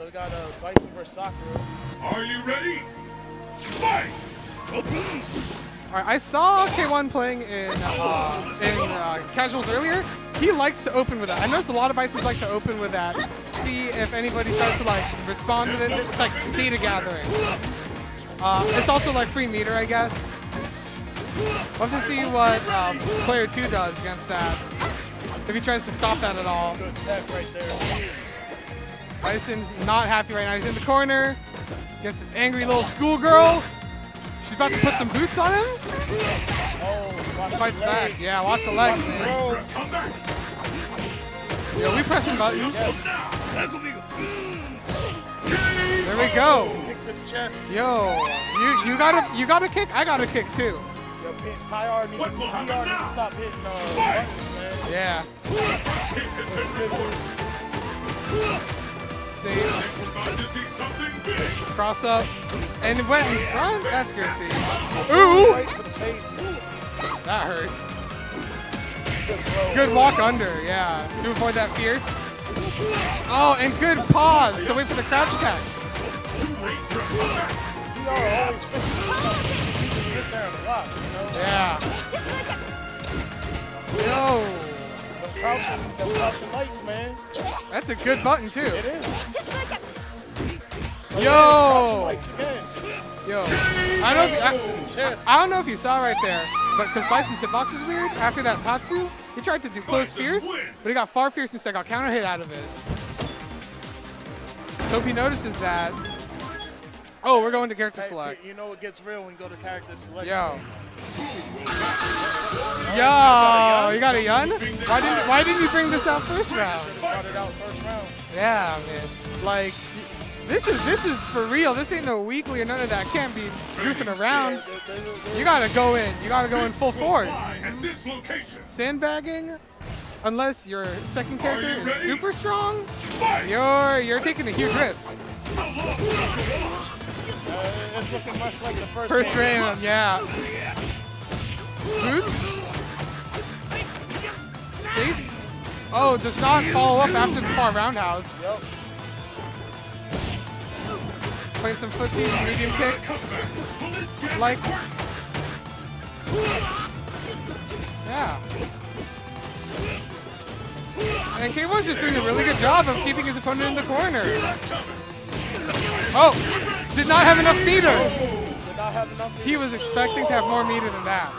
So we got uh, Bison versus Sakura. Are you ready? Fight! All right, I saw K1 playing in uh, in uh, casuals earlier. He likes to open with that. I noticed a lot of Bisons like to open with that. See if anybody tries to like respond with it. It's like data gathering. Uh, it's also like free meter, I guess. We'll have to see what uh, player two does against that. If he tries to stop that at all. Good tech right there. Bison's not happy right now. He's in the corner against this angry little schoolgirl. She's about to put some boots on him. Oh, watch Fights back. Yeah, watch the legs, man. Bro, Come back! Yo, we pressing buttons. There we go. kick to the chest. Yo, you you got a you got a kick. I got a kick too. Yo, P- Pyar needs, to- PR needs to stop hitting uh, buttons, man. Yeah. Save, cross up, and it went in front. That's good. Ooh, that hurt. Good walk under. Yeah, to avoid that fierce. Oh, and good pause to wait for the crouch attack. Yeah. Yo, The crouching, the crouching lights, man. that's a good button too. It is. Yo, yo. I don't know. If, To I. I don't know if you saw right there, but because Bison's hitbox is weird, after that Tatsu, he tried to do close Bison fierce, wins. but he got far fierce instead, got counter hit out of it. So hope he notices that. Oh, we're going to character Hey, select. You know what gets real when you go to character select. Yo. Yo, you got a yun? Why didn't Why didn't you bring this out first round? It out first round. Yeah, man. Like, this is this is for real. This ain't no weekly or none of that. Can't be goofing around. You gotta go in. You gotta go in full force. At this location! Sandbagging, unless your second character is super strong, you're you're taking a huge risk. It's looking much like the first, First game. round, yeah. Boots. Safe. Oh, does not follow up after the far roundhouse. Yep. Playing some footsies, medium kicks. Like. Yeah. And K1's just doing a really good job of keeping his opponent in the corner. Oh, did not have enough meter. Did not have enough. He was expecting to have more meter than that.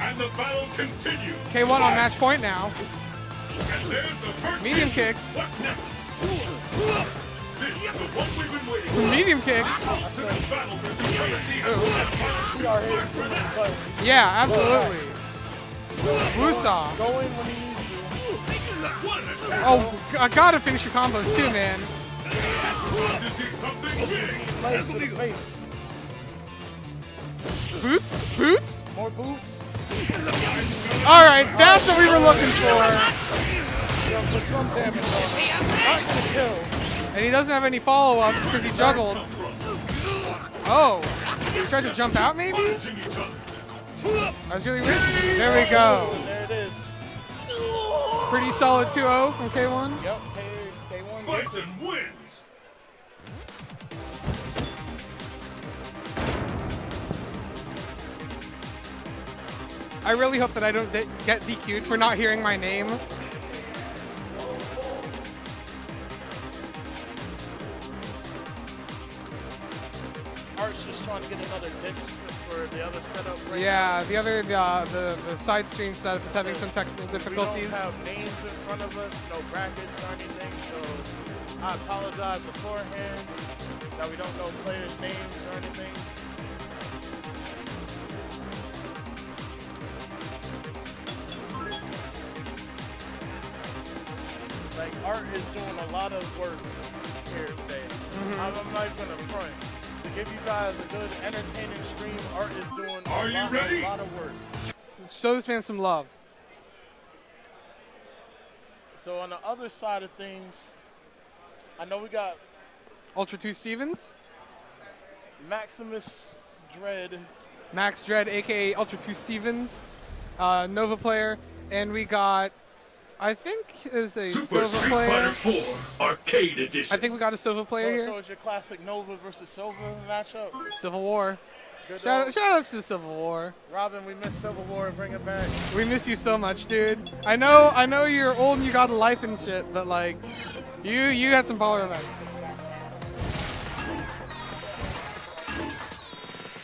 And the battle continues! K1 on match point now. And there's the first Medium hit. kicks. What's next? This is the one we've been waiting for. Medium kicks. This battle versus Tennessee. PR hitting too many buttons. Yeah, absolutely. Wusaw. Go in when he needs to. Oh, I gotta finish your combos too, man. About to see something big! Legs to the face. Boots? Boots? More boots. All right, that's what we were looking for. Yo, put some damage on him. Not to kill. And he doesn't have any follow-ups because he juggled. Oh, he tried to jump out maybe? That was really risky. There we go. There it is. Pretty solid 2-0 from K1. Yep. K, K1 gets it. Bison wins! I really hope that I don't get DQ'd for not hearing my name. Art's just trying to get another disc for the other setup. Right Yeah, the other uh, the the side stream setup is having some technical now. We difficulties. don't have names in front of us, no brackets or anything, so I apologize beforehand that we don't know players' names or anything. Like Art is doing a lot of work here today. I'm, I'm not even gonna front. To give you guys a good entertaining stream, Art is doing Are a you lot, ready? a lot of work. Show this man some love. So on the other side of things, I know we got Ultra 2 Stevens, Maximus Dread, Max Dread, aka Ultra 2 Stevens, uh, Nova player, and we got I think is a Super silver Street player. Fighter 4 Arcade Edition. I think we got a silver player So, so here. it's your classic Nova versus Silva matchup. Civil War. Good Shout, out, shout outs to Civil War. Robin, we miss Civil War. And bring it back. We miss you so much, dude. I know, I know you're old and you got a life and shit, but like, you you had some baller events.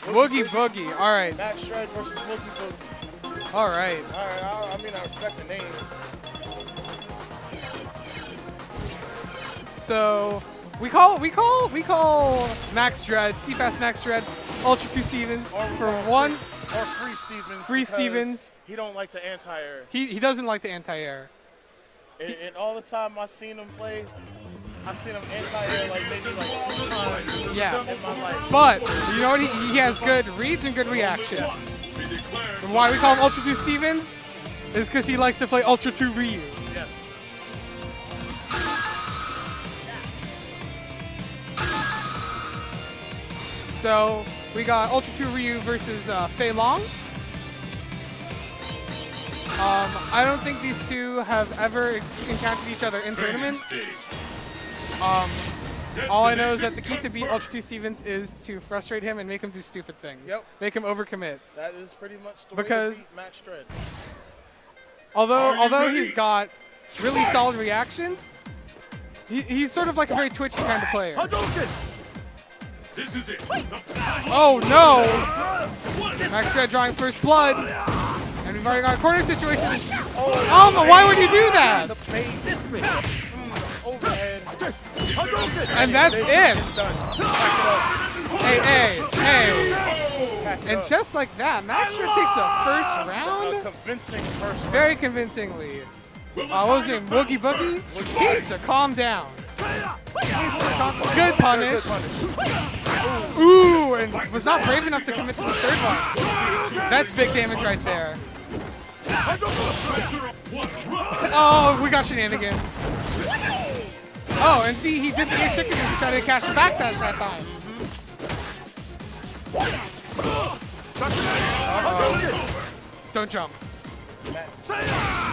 Woogie Boogie. All right, Max Shred versus Wookie Boogie. all right. All right, I, I mean, I respect the name. So we call we call we call Max Dread, CFast Max Dread, Ultra Two Stevens Or for one. Free, or Free Stevens. Free Stevens. He don't like to anti-air. He he doesn't like the anti-air. And, and all the time I seen him play, I seen him anti-air like maybe like two times Yeah. in my life. But you know what? He, he has good reads and good reactions. And why we call him Ultra 2 Stevens is because he likes to play Ultra 2 Ryu. So we got Ultra 2 Ryu versus uh, Fei Long. Um, I don't think these two have ever ex- encountered each other in tournament. Um, all I know is that the key to beat Ultra 2 Stevens is to frustrate him and make him do stupid things. Yep. Make him overcommit. That is pretty much the Because- way to beat Max Shred. Although although ready? he's got really solid reactions, he, he's sort of like a very twitchy kind of player. This is it. Oh no! Max Shred drawing first blood. And we've already got a corner situation. Oh, but why would you do that? The bait. This overhead. And that's it. Hey, hey, hey. it up. Pack it And just like that, Max Shred takes the first round convincing first round. very convincingly. Uh, what was his name? Woogie Boogie? He needs to calm down. He needs to calm- Good punish. Ooh, and was not brave enough to commit to the third one. That's big damage right there. Oh, we got shenanigans. Oh, and see, he did the ace chicken to try to catch the backdash that time. Uh-oh. Don't jump.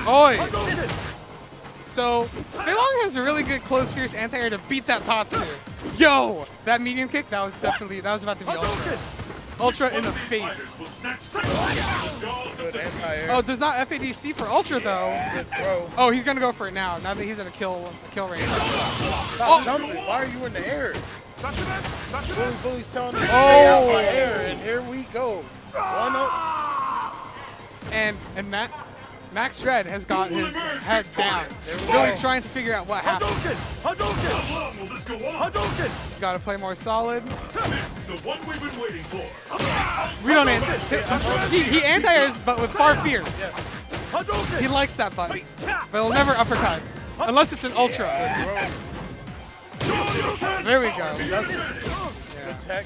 Oi! So, Fei Long has a really good close fierce anti-air to beat that Tatsu. Yo! That medium kick, that was definitely, that was about to be ultra. Ultra in the face. Good anti-air. Oh, does not FADC for ultra though. Oh, he's gonna go for it now, now that he's at a kill, a kill range. Stop oh! jumping. Why are you in the air? Bully Bully's telling me to Oh. stay out my air, and here we go. One up. And, and Matt, Max Dread has got his head down. we Really trying to figure out what happened. How long will this go on? He's gotta play more solid. This is the one we've been waiting for. We don't anti- he, he anti-airs, but with far fierce. He likes that button, but he'll never uppercut unless it's an ultra. There we go. Good tech.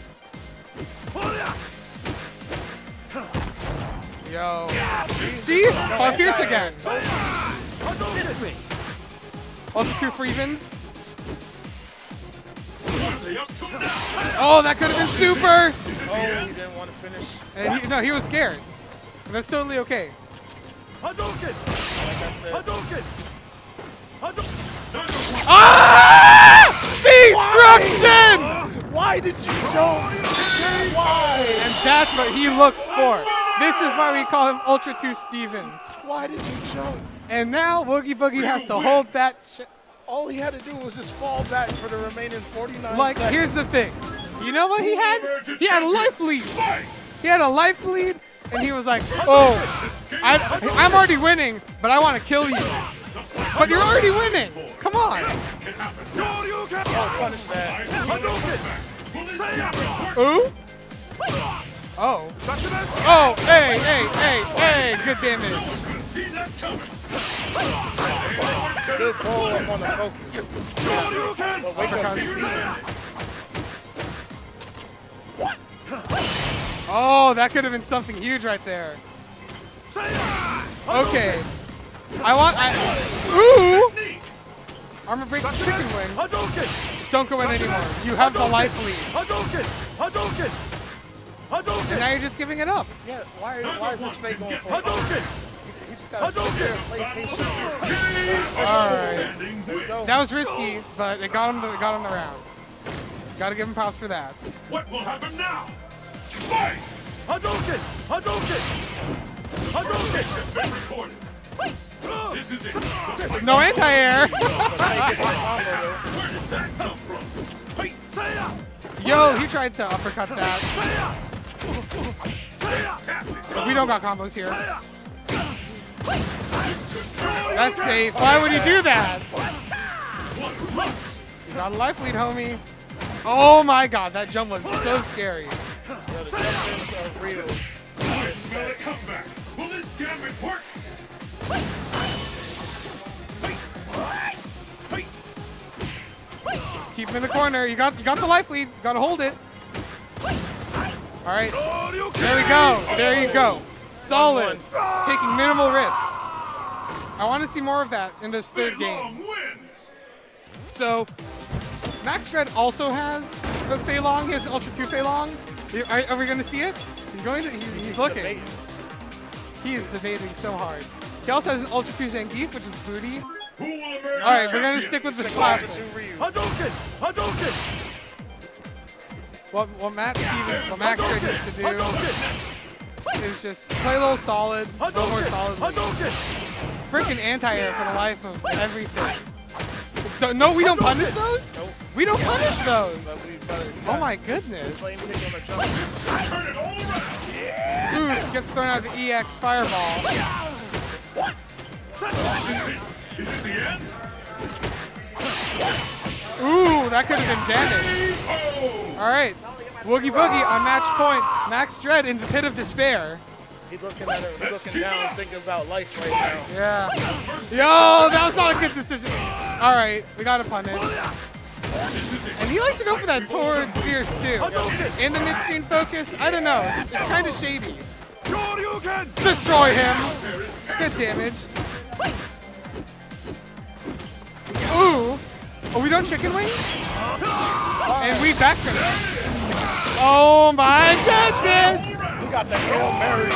Yo. See? Far fierce again. Also two free evens. Oh, that could have been super. Oh, he didn't want to finish. And he, no, he was scared. That's totally okay. Like I said. Ah! Destruction! Why did you jump? Why? And that's what he looks for. This is why we call him Ultra 2 Stevens. Why did you jump? And now Woogie Boogie has to hold that. All he had to do was just fall back for the remaining 49 Like, seconds. here's the thing. You know what he had? He had a life lead. He had a life lead, and he was like, oh, I, I'm already winning, but I want to kill you. But you're already winning. Come on. Oh, punish that. Ooh. Oh. Oh, hey, hey, hey, hey, good damage. Good throw up on the focus. But wake up DP. Oh, that could have been something huge right there. Okay. I want. I, ooh! Armor break chicken wing. Don't go in anymore. You have the life lead. And now you're just giving it up. Yeah, why, why is this fake going for it? He just gotta sit there and play patient. All right. Standing. That was risky, but it got him. The, it got him the round. Got to give him props for that. What will happen now? Fight! Hadouken! Hadouken! Hadouken! Has been recorded. This is it. No anti-air. Hey, get some combo though. Where did that come from? Hey, Seiya! Yo, he tried to uppercut that. But we don't got combos here. That's safe. Why would you do that? You got a life lead, homie. Oh my god, that jump was so scary. The jump-ins are real. I smell a comeback. Will this gambit work? Just keep him in the corner. You got you got the life lead. You gotta hold it. All right. There we go. There you go. Solid. Taking minimal risks. I want to see more of that in this third game. So, Max Dread also has a Fei Long. He has Ultra 2 Fei Long. Are, are we going to see it? He's going to. He's, he's looking. Debating. He is debating so hard. He also has an Ultra 2 Zangief, which is booty. Who will emerge? All right, we're going to stick with this Two classic. Hadouken! Hadouken! What, what Matt Stevens, what Max Dread needs to do is just play a little solid, a little more. Hadouken! Freaking anti-air for the life of everything. No, we don't punish those? We don't punish those. Oh my goodness. Flame kick on the jump. Turn it all around. Ooh, gets thrown out of the EX fireball. Is it the end? Ooh, that could have been damage. All right. Woogie Boogie on match point. Max Dread in the pit of despair. He's looking at it, he's looking down, thinking about life right now. Yeah. Yo, that was not a good decision. All right, we got to punish. And he likes to go for that towards Fierce too. In the mid-screen focus, I don't know. It's, it's kind of shady. Shoryuken! Destroy him. Good damage. Oh, we don't chicken wing? And we back backtrack. Oh my goodness! He got the Hail Mary.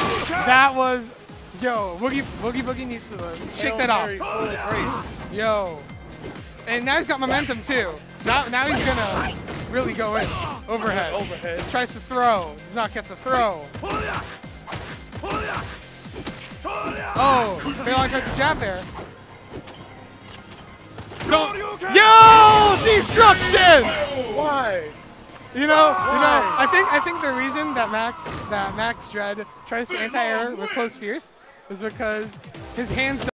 That was, yo, Woogie Woogie Boogie needs to shake that off. Grace. Yo. And now he's got momentum too. Now, now he's gonna really go in. Overhead. Overhead. Tries to throw. Does not get the throw. Oh, Fei Long tried to jab there. Don't. Yo! Destruction! Why? You know, you know, I think I think the reason that Max that Max Dread tries to anti-air with close fierce is because his hands